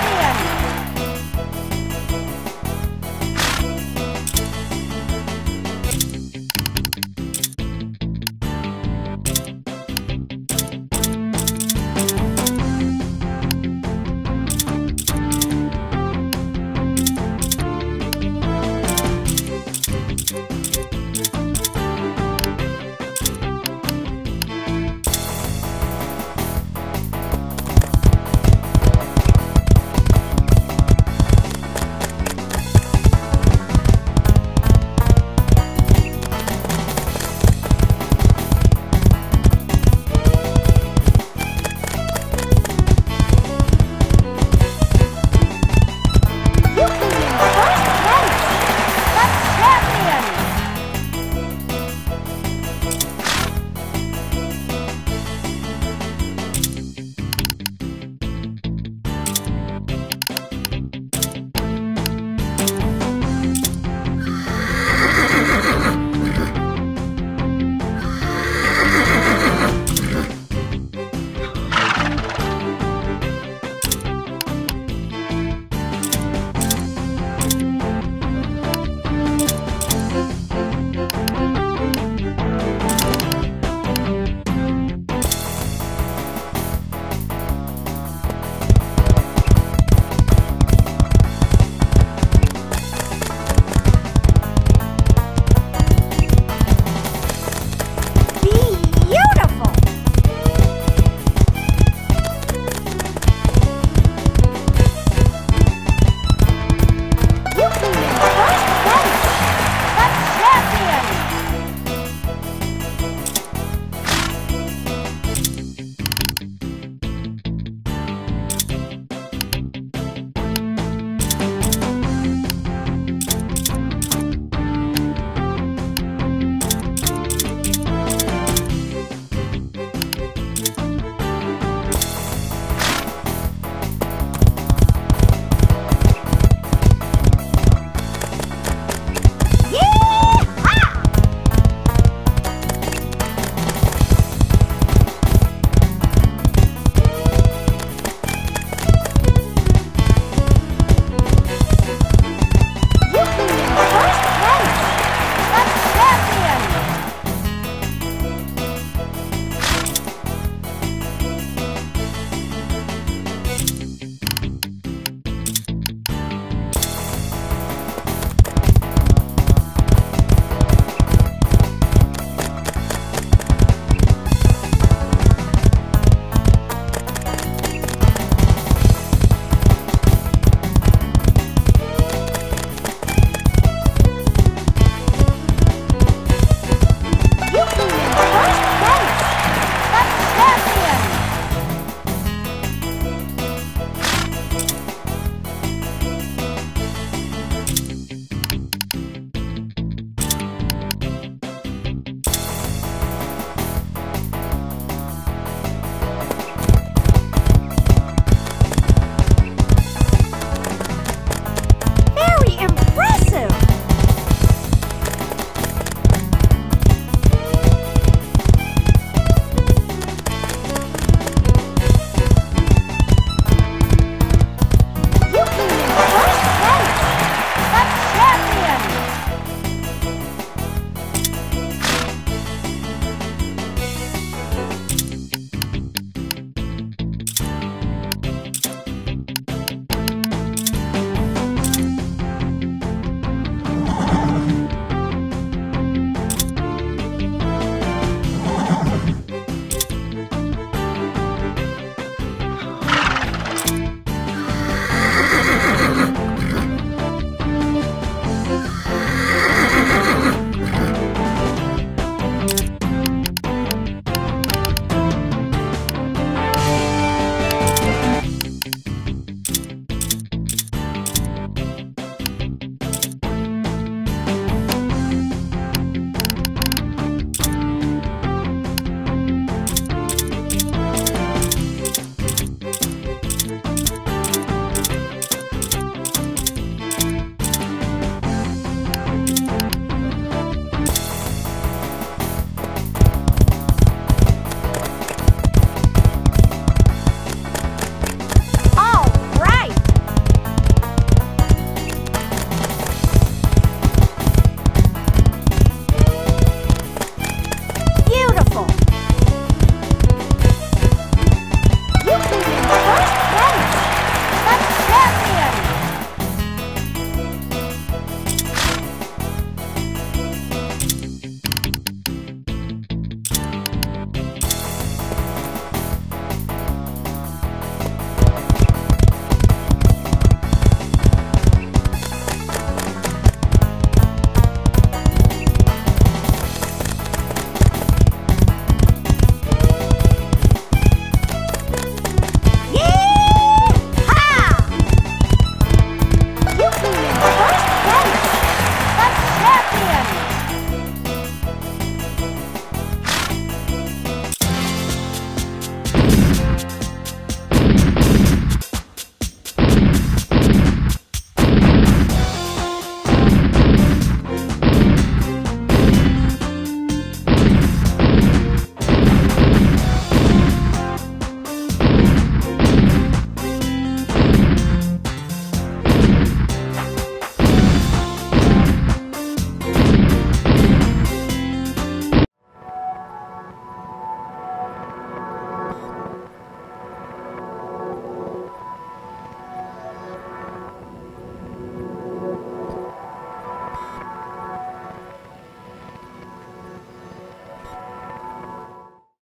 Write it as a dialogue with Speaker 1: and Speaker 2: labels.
Speaker 1: 对